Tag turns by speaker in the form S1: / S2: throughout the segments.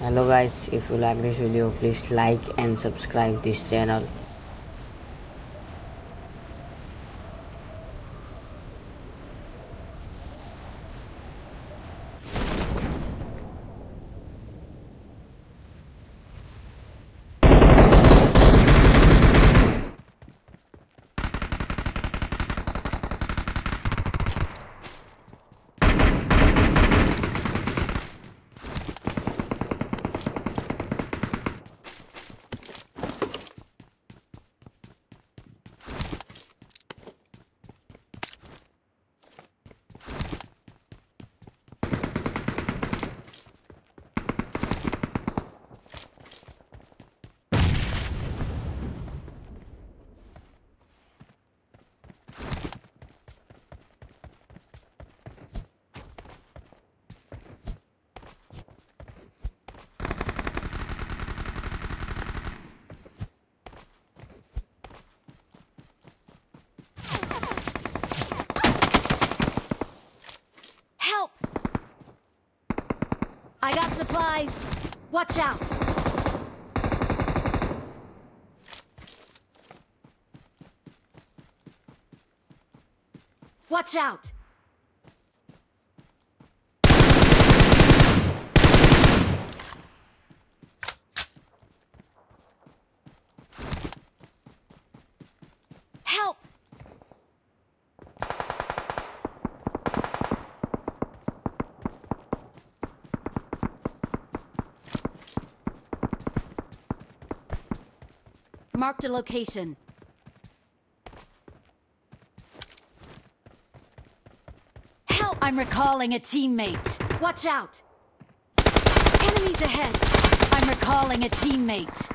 S1: hello guys if you like this video please like and subscribe this channel
S2: Help! I got supplies. Watch out. Watch out. Help! Marked a location. Help! I'm recalling a teammate. Watch out! Enemies ahead! I'm recalling a teammate.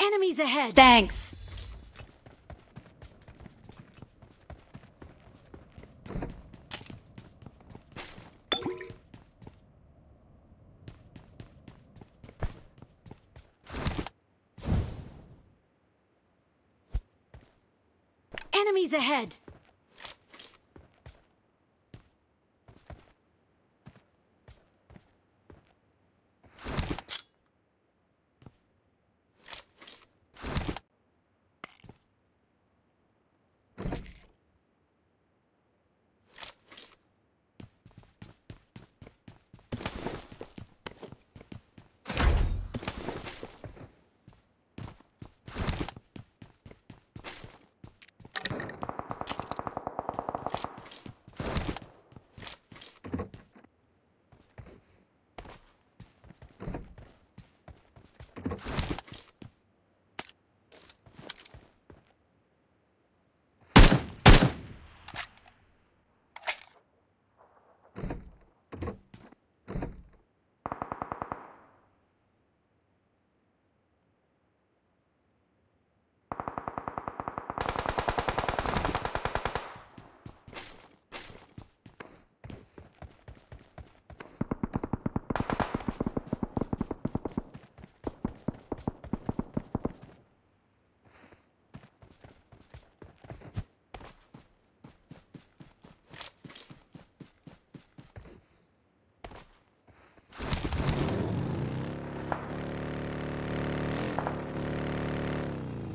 S2: Enemies ahead! Thanks! Enemies ahead!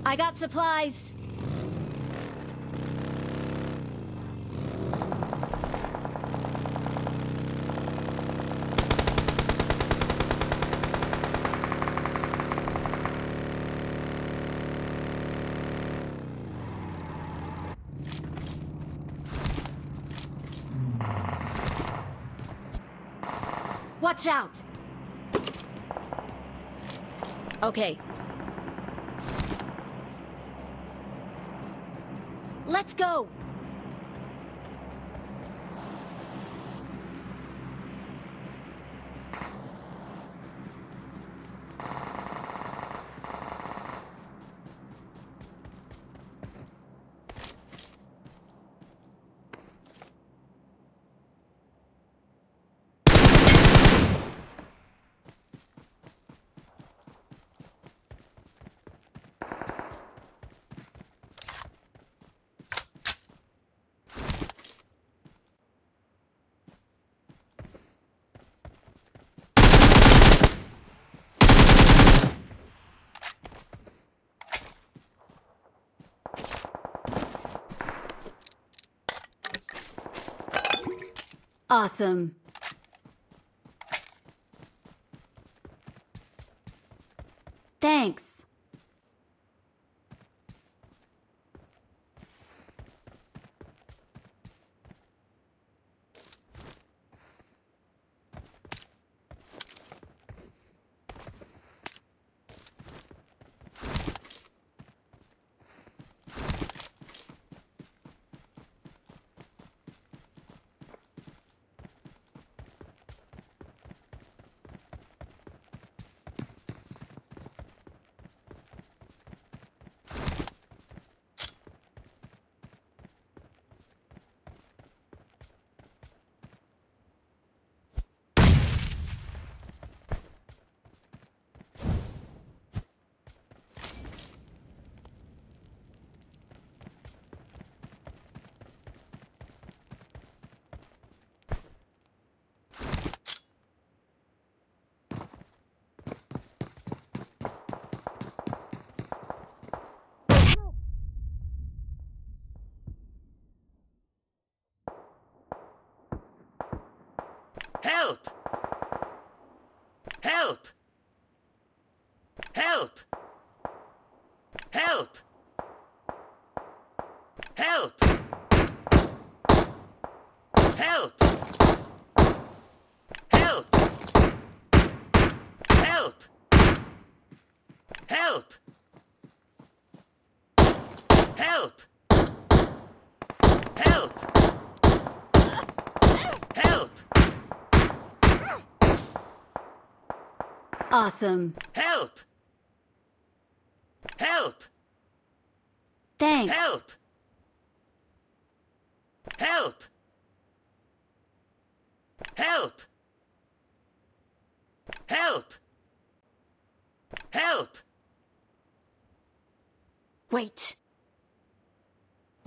S2: I got supplies. Watch out! Okay. Go! Awesome. Thanks.
S3: Help! Help! Help! Help!
S2: Awesome.
S3: Help! Help!
S2: Thanks.
S3: Help! Help! Help! Help! Help!
S2: Wait.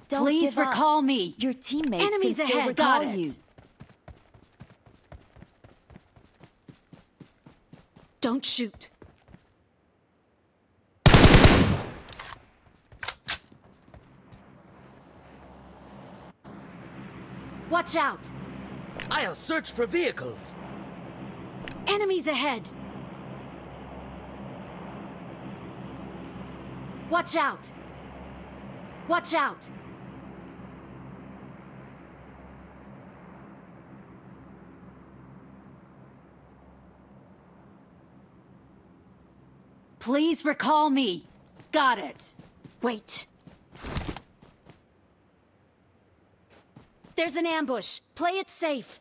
S4: Don't
S2: Please
S4: give up.
S2: recall me.
S4: Your teammates
S2: Enemies
S4: can still
S2: ahead.
S4: recall
S2: Got it.
S4: you.
S2: Don't shoot. Watch out!
S3: I'll search for vehicles.
S2: Enemies ahead! Watch out! Watch out! Please recall me. Got it. Wait. There's an ambush. Play it safe.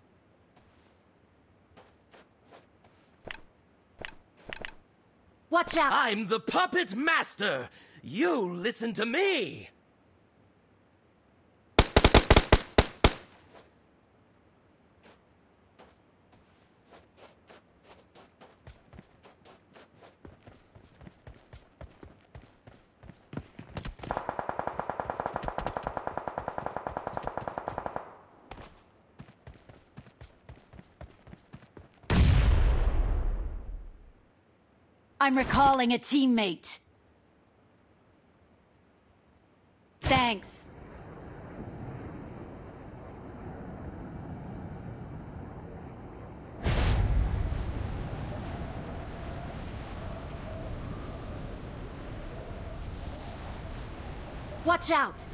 S2: Watch out!
S3: I'm the puppet master. You listen to me.
S2: I'm recalling a teammate. Thanks. Watch out!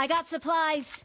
S2: I got supplies.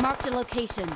S2: Marked a location.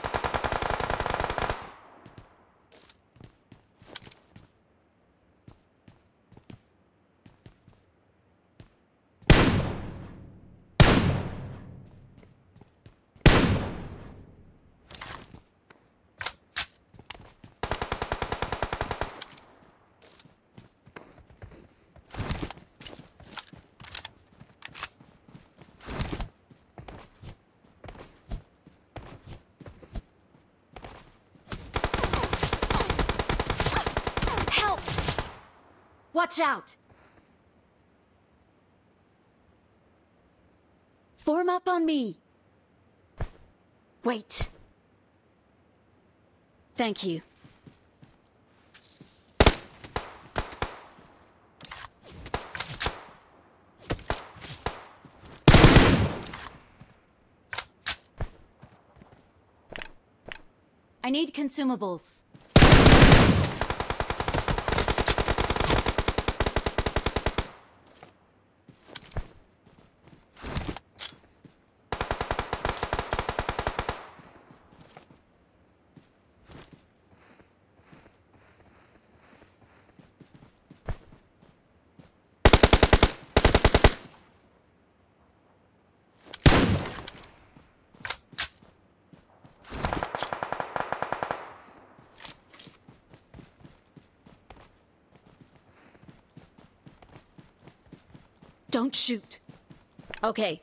S2: Help! Watch out! Form up on me. Wait. Thank you. I need consumables. Don't shoot. Okay.